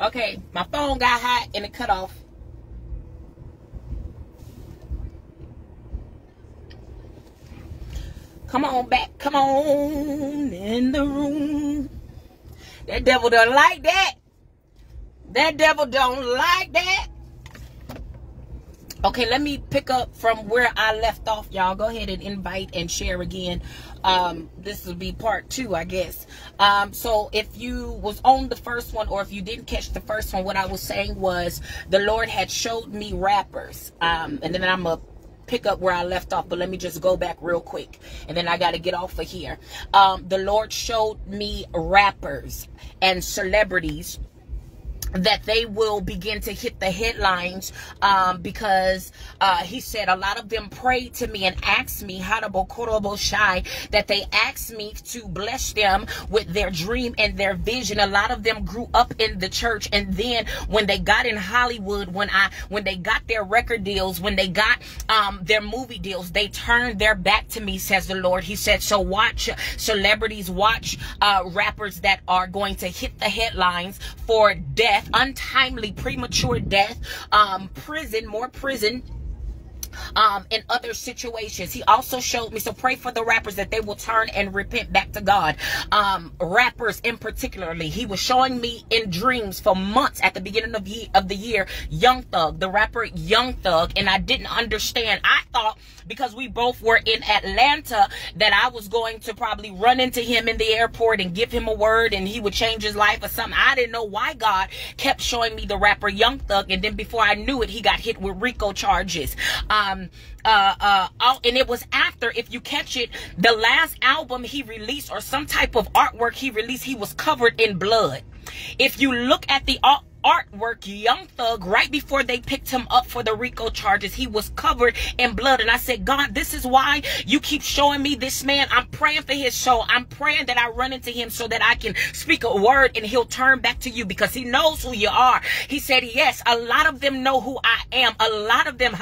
Okay, my phone got hot and it cut off. Come on back, come on in the room. That devil don't like that. That devil don't like that. Okay, let me pick up from where I left off, y'all. Go ahead and invite and share again. Um, this will be part two, I guess. Um, so if you was on the first one or if you didn't catch the first one, what I was saying was the Lord had showed me rappers. Um, and then I'm a pick up where I left off, but let me just go back real quick. And then I got to get off of here. Um, the Lord showed me rappers and celebrities that they will begin to hit the headlines um, because uh, he said a lot of them prayed to me and asked me how to that they asked me to bless them with their dream and their vision. A lot of them grew up in the church and then when they got in hollywood when i when they got their record deals when they got um, their movie deals they turned their back to me says the lord. He said so watch celebrities watch uh, rappers that are going to hit the headlines for death death, untimely, premature death, um, prison, more prison um, in other situations. He also showed me, so pray for the rappers that they will turn and repent back to God. Um, rappers in particularly, he was showing me in dreams for months at the beginning of, ye- of the year, Young Thug, the rapper Young Thug, and I didn't understand. I thought because we both were in Atlanta that I was going to probably run into him in the airport and give him a word and he would change his life or something. I didn't know why God kept showing me the rapper Young Thug, and then before I knew it, he got hit with RICO charges. Um, um uh uh all, and it was after if you catch it the last album he released or some type of artwork he released he was covered in blood. If you look at the artwork, Young Thug, right before they picked him up for the RICO charges, he was covered in blood. And I said, God, this is why you keep showing me this man. I'm praying for his soul. I'm praying that I run into him so that I can speak a word and he'll turn back to you because he knows who you are. He said, yes, a lot of them know who I am. A lot of them,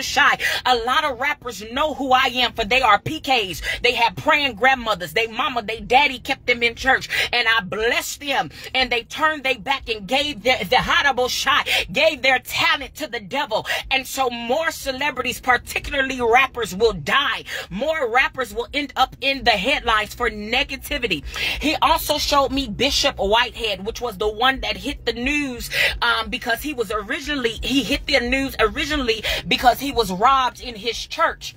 shy. a lot of rappers know who I am for they are PKs. They have praying grandmothers. They mama, they daddy kept them in church and I blessed them and they turned their back and gave their, the horrible shot, gave their talent to the devil. And so more celebrities, particularly rappers, will die. More rappers will end up in the headlines for negativity. He also showed me Bishop Whitehead, which was the one that hit the news um, because he was originally, he hit the news originally because he was robbed in his church.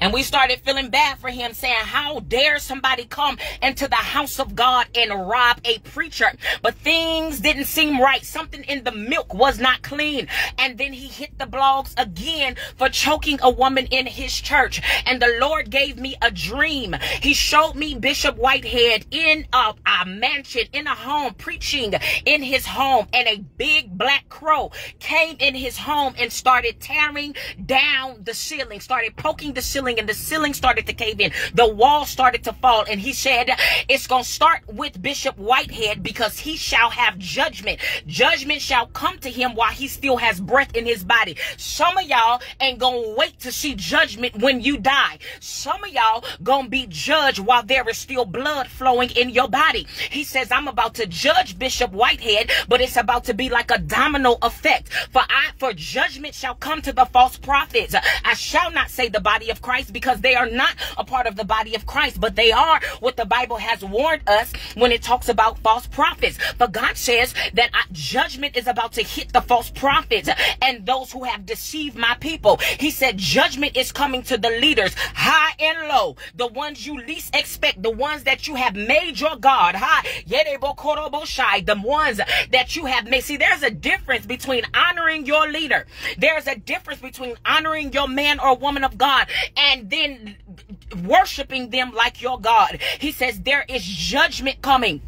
And we started feeling bad for him, saying, How dare somebody come into the house of God and rob a preacher? But things didn't seem right. Something in the milk was not clean. And then he hit the blogs again for choking a woman in his church. And the Lord gave me a dream. He showed me Bishop Whitehead in a, a mansion, in a home, preaching in his home. And a big black crow came in his home and started tearing down the ceiling, started poking the ceiling and the ceiling started to cave in. The wall started to fall. And he said, it's going to start with Bishop Whitehead because he shall have judgment. Judgment shall come to him while he still has breath in his body. Some of y'all ain't going to wait to see judgment when you die. Some of y'all going to be judged while there is still blood flowing in your body. He says, I'm about to judge Bishop Whitehead, but it's about to be like a domino effect. For I, for judgment shall come to the false prophets. I shall not say the body of Christ because they are not a part of the body of Christ, but they are what the Bible has warned us when it talks about false prophets. But God says that judgment is about to hit the false prophets and those who have deceived my people. He said judgment is coming to the leaders, high and low, the ones you least expect, the ones that you have made your God, high, the ones that you have made. See, there's a difference between honoring your leader. There's a difference between honoring your man or woman of God and then worshiping them like your God. He says there is judgment coming.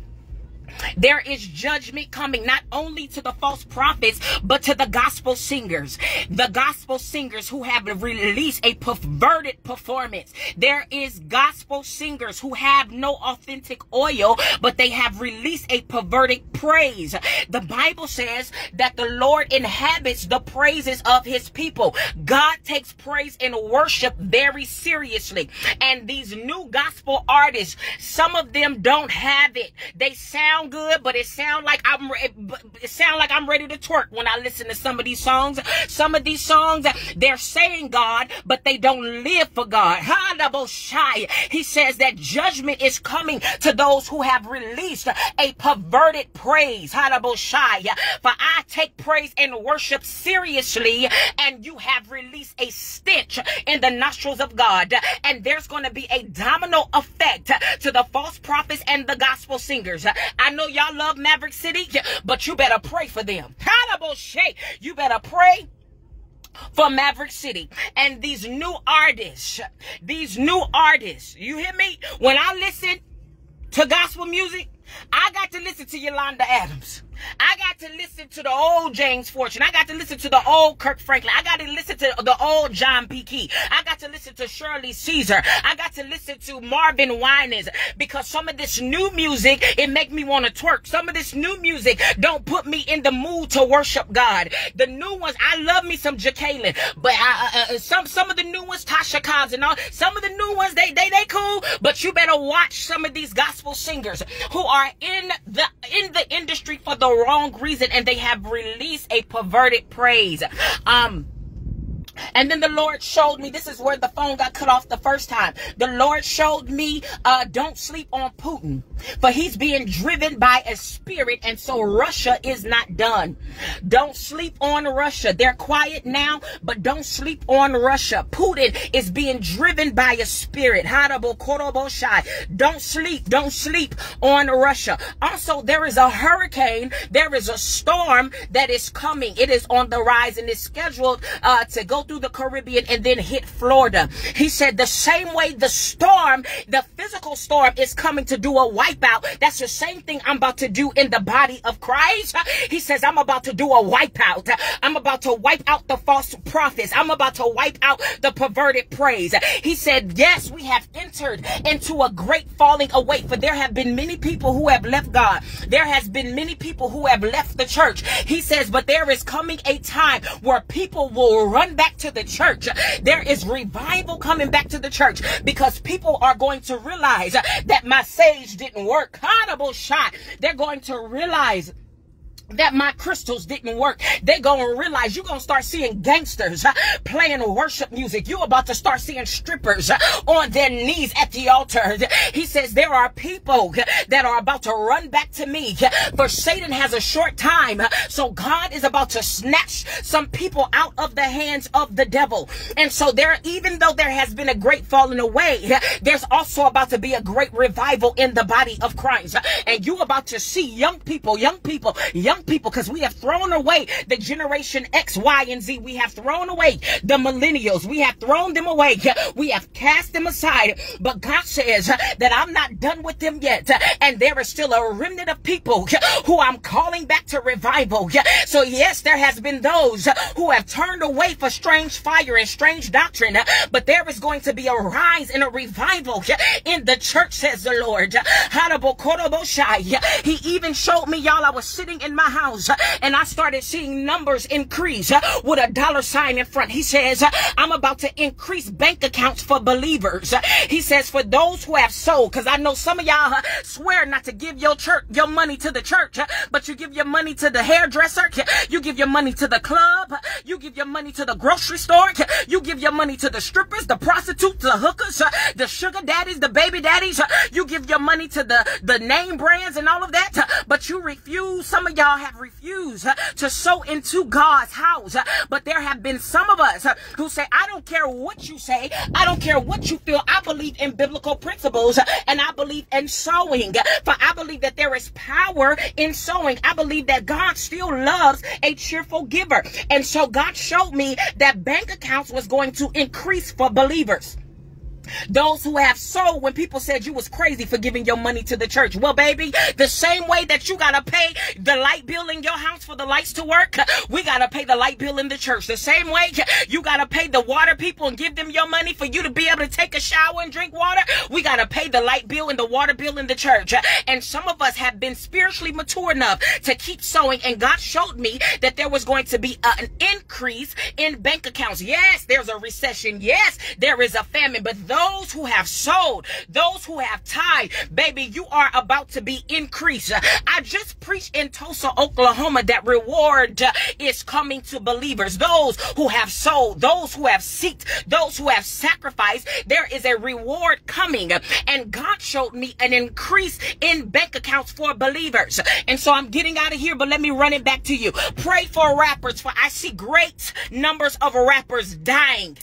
There is judgment coming not only to the false prophets, but to the gospel singers. The gospel singers who have released a perverted performance. There is gospel singers who have no authentic oil, but they have released a perverted praise. The Bible says that the Lord inhabits the praises of his people. God takes praise and worship very seriously. And these new gospel artists, some of them don't have it. They sound sound good, but it sound like I'm it sound like I'm ready to twerk when I listen to some of these songs. Some of these songs they're saying God, but they don't live for God. He says that judgment is coming to those who have released a perverted praise. For I take praise and worship seriously, and you have released a stench in the nostrils of God. And there's going to be a domino effect to the false prophets and the gospel singers. I know y'all love Maverick City, but you better pray for them. You better pray for Maverick City. And these new artists, these new artists, you hear me? When I listen to gospel music, I got to listen to Yolanda Adams. I got to listen to the old James Fortune. I got to listen to the old Kirk Franklin. I got to listen to the old John P. Kee. I got to listen to Shirley Caesar. I got to listen to Marvin Winans because some of this new music, it make me want to twerk. Some of this new music don't put me in the mood to worship God. The new ones, I love me some Jekalyn, but I, uh, uh, some some of the new ones, Tasha Cobbs and all, some of the new ones, they they they cool, but you better watch some of these gospel singers who are in the in the industry for the wrong reason and they have released a perverted praise. Um, and then the Lord showed me, this is where the phone got cut off the first time. The Lord showed me, uh, don't sleep on Putin. For he's being driven by a spirit, and so Russia is not done. Don't sleep on Russia. They're quiet now, but don't sleep on Russia. Putin is being driven by a spirit. Don't sleep. Don't sleep on Russia. Also, there is a hurricane. There is a storm that is coming. It is on the rise and is scheduled uh, to go through the Caribbean and then hit Florida. He said the same way the storm, the physical storm is coming to do a wipeout. That's the same thing I'm about to do in the body of Christ. He says I'm about to do a wipeout. I'm about to wipe out the false prophets. I'm about to wipe out the perverted praise. He said, yes, we have entered into a great falling away for there have been many people who have left God. There has been many people who have left the church. He says, but there is coming a time where people will run back to the church. There is revival coming back to the church because people are going to realize that my sage didn't work. Carnival shot. They're going to realize that my crystals didn't work. They're going to realize you're going to start seeing gangsters uh, playing worship music. You're about to start seeing strippers uh, on their knees at the altar. He says there are people uh, that are about to run back to me for Satan has a short time. So God is about to snatch some people out of the hands of the devil. And so there, even though there has been a great falling away, there's also about to be a great revival in the body of Christ. And you about to see young people, young people, young young people because we have thrown away the generation X, Y, and Z. We have thrown away the millennials. We have thrown them away. We have cast them aside. But God says that I'm not done with them yet. And there is still a remnant of people who I'm calling back to revival. So yes, there has been those who have turned away for strange fire and strange doctrine. But there is going to be a rise and a revival in the church, says the Lord. He even showed me, y'all, I was sitting in my my house uh, and I started seeing numbers increase uh, with a dollar sign in front. He says, uh, I'm about to increase bank accounts for believers. He says, for those who have sold, because I know some of y'all swear not to give your church, your money to the church, but you give your money to the hairdresser, you give your money to the club, you give your money to the grocery store, you give your money to the strippers, the prostitutes, the hookers, the sugar daddies, the baby daddies, you give your money to the, the name brands and all of that, but you refuse, some of y'all have refused uh, to sow into God's house. Uh, but there have been some of us uh, who say, I don't care what you say. I don't care what you feel. I believe in biblical principles and I believe in sowing. For I believe that there is power in sowing. I believe that God still loves a cheerful giver. And so God showed me that bank accounts was going to increase for believers. Those who have sold when people said you was crazy for giving your money to the church. Well, baby, the same way that you got to pay the light bill in your house for the lights to work, we got to pay the light bill in the church. The same way you got to pay the water people and give them your money for you to be able to take a shower and drink water. We got to pay the light bill and the water bill in the church. And some of us have been spiritually mature enough to keep sowing. And God showed me that there was going to be an increase in bank accounts. Yes, there's a recession. Yes, there is a famine. But those who have sold, those who have tied, baby, you are about to be increased. I just preached in Tulsa, Oklahoma that reward is coming to believers. Those who have sold, those who have seeked, those who have sacrificed, there is a reward coming. And God showed me an increase in bank accounts for believers. And so I'm getting out of here, but let me run it back to you. Pray for rappers, for I see great numbers of rappers dying.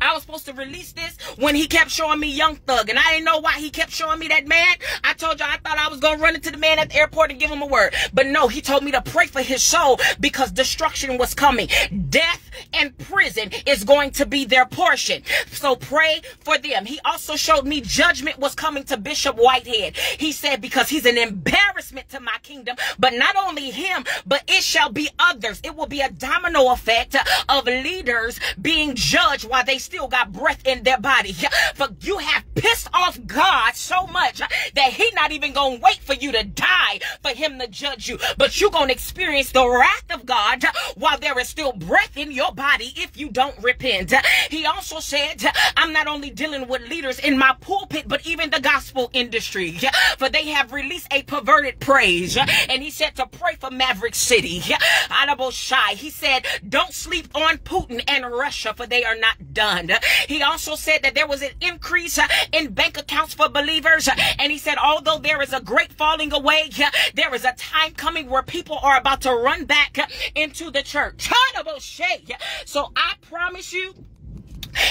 I was supposed to release this when he kept showing me Young Thug, and I didn't know why he kept showing me that man. I told y'all I thought I was gonna run into the man at the airport and give him a word, but no, he told me to pray for his soul because destruction was coming. Death and prison is going to be their portion. So pray for them. He also showed me judgment was coming to Bishop Whitehead. He said because he's an embarrassment to my kingdom, but not only him, but it shall be others. It will be a domino effect of leaders being judged while they still got breath in their body. For you have pissed off God so much that he not even gonna wait for you to die for him to judge you. But you gonna experience the wrath of God while there is still breath in your body if you don't repent. He also said, I'm not only dealing with leaders in my pulpit, but even the gospel industry. For they have released a perverted praise. And he said to pray for Maverick City. Honorable Shy. He said, don't sleep on Putin and Russia, for they are not done. He also said that there was an increase uh, in bank accounts for believers. Uh, and he said, although there is a great falling away, uh, there is a time coming where people are about to run back into the church. So I promise you,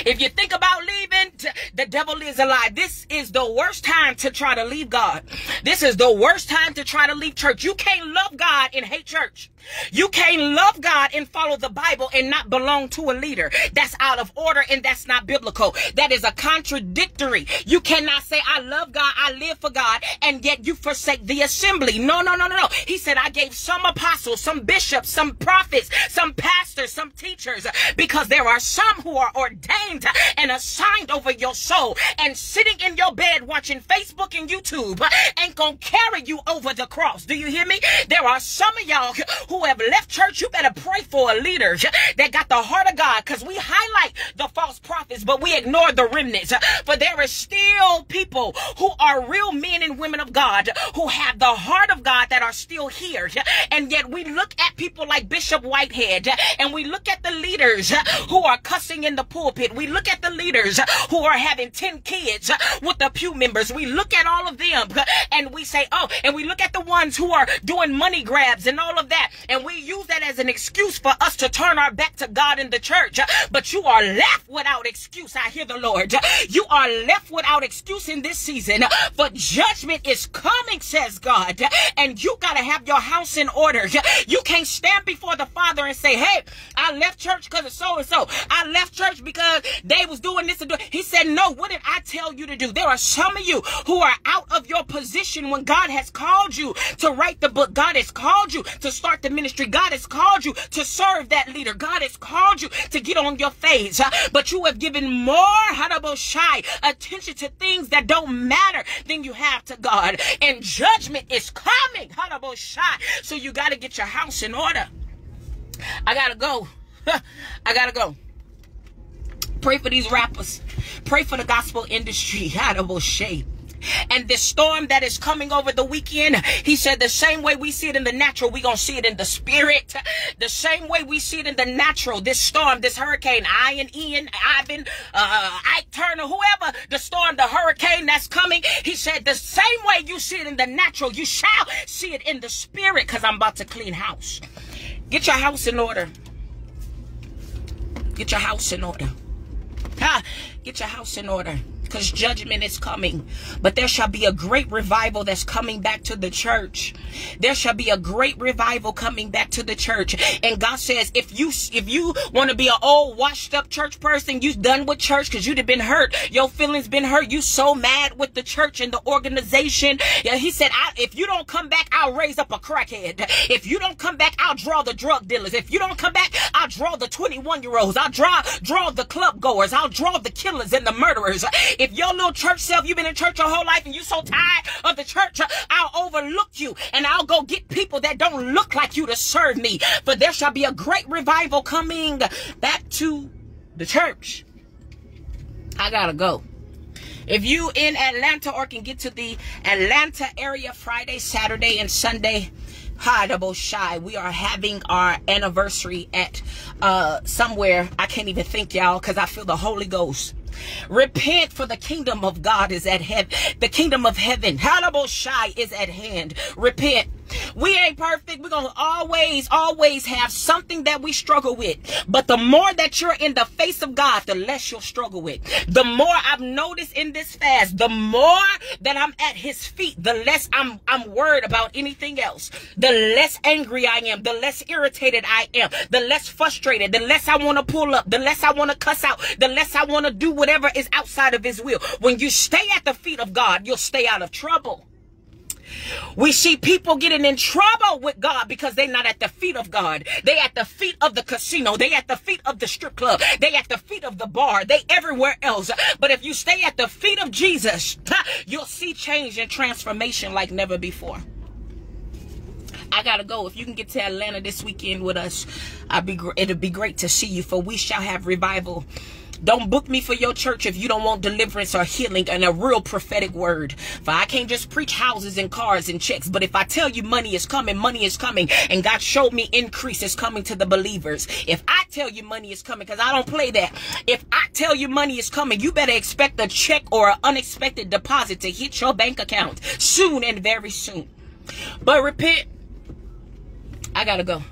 if you think about leaving, the devil is alive. This is the worst time to try to leave God. This is the worst time to try to leave church. You can't love God and hate church. You can't love God and follow the Bible and not belong to a leader. That's out of order and that's not biblical. That is a contradictory. You cannot say, I love God, I live for God, and yet you forsake the assembly. No, no, no, no, no. He said, I gave some apostles, some bishops, some prophets, some pastors, some teachers, because there are some who are ordained and assigned over your soul and sitting in your bed watching Facebook and YouTube ain't gonna carry you over the cross. Do you hear me? There are some of y'all who who have left church, you better pray for a leader that got the heart of God because we highlight the false prophets, but we ignore the remnants. But there are still people who are real men and women of God who have the heart of God that are still here. And yet we look at people like Bishop Whitehead and we look at the leaders who are cussing in the pulpit. We look at the leaders who are having 10 kids with the pew members. We look at all of them and we say, oh, and we look at the ones who are doing money grabs and all of that. And we use that as an excuse for us to turn our back to God in the church. But you are left without excuse. I hear the Lord. You are left without excuse in this season. For judgment is coming, says God. And you got to have your house in order. You can't stand before the Father and say, hey, I left church because of so and so. I left church because they was doing this and doing. He said, no, what did I tell you to do? There are some of you who are out of your position when God has called you to write the book. God has called you to start the ministry. God has called you to serve that leader. God has called you to get on your face. But you have given more shy attention to things that don't matter than you have to God. And judgment is coming. shy. So you got to get your house in order. I got to go. I got to go. Pray for these rappers. Pray for the gospel industry. Shade. And this storm that is coming over the weekend, he said the same way we see it in the natural, we gonna see it in the spirit. The same way we see it in the natural, this storm, this hurricane, Ian, Ian, Ivan, uh, Ike Turner, whoever, the storm, the hurricane that's coming, he said the same way you see it in the natural, you shall see it in the spirit, because I'm about to clean house. Get your house in order. Get your house in order. Ha! Get your house in order because judgment is coming. But there shall be a great revival that's coming back to the church. There shall be a great revival coming back to the church. And God says, if you if you want to be an old washed up church person, you done with church because you'd have been hurt. Your feelings been hurt. You so mad with the church and the organization. Yeah, he said, if you don't come back, I'll raise up a crackhead. If you don't come back, I'll draw the drug dealers. If you don't come back, I'll draw the 21 year olds. I'll draw draw the club goers. I'll draw the killers and the murderers. If your little church self, you've been in church your whole life and you're so tired of the church, I'll overlook you and I'll go get people that don't look like you to serve me. For there shall be a great revival coming back to the church. I gotta go. If you in Atlanta or can get to the Atlanta area Friday, Saturday, and Sunday, hi double shy we are having our anniversary at uh somewhere i can't even think y'all because i feel the holy ghost Repent for the kingdom of God is at heaven. The kingdom of heaven, Shai, is at hand. Repent. We ain't perfect. We're going to always, always have something that we struggle with. But the more that you're in the face of God, the less you'll struggle with. The more I've noticed in this fast, the more that I'm at his feet, the less I'm, I'm worried about anything else. The less angry I am, the less irritated I am, the less frustrated, the less I want to pull up, the less I want to cuss out, the less I want to do whatever is outside of his will. When you stay at the feet of God, you'll stay out of trouble. We see people getting in trouble with God because they're not at the feet of God. They at the feet of the casino. They at the feet of the strip club. They at the feet of the bar. They everywhere else. But if you stay at the feet of Jesus, you'll see change and transformation like never before. I gotta go. If you can get to Atlanta this weekend with us, I'll be it'll be great to see you. For we shall have revival don't book me for your church if you don't want deliverance or healing and a real prophetic word. For I can't just preach houses and cars and checks. But if I tell you money is coming, money is coming. And God showed me increase is coming to the believers. If I tell you money is coming, because I don't play that. If I tell you money is coming, you better expect a check or an unexpected deposit to hit your bank account soon and very soon. But repent. I gotta go.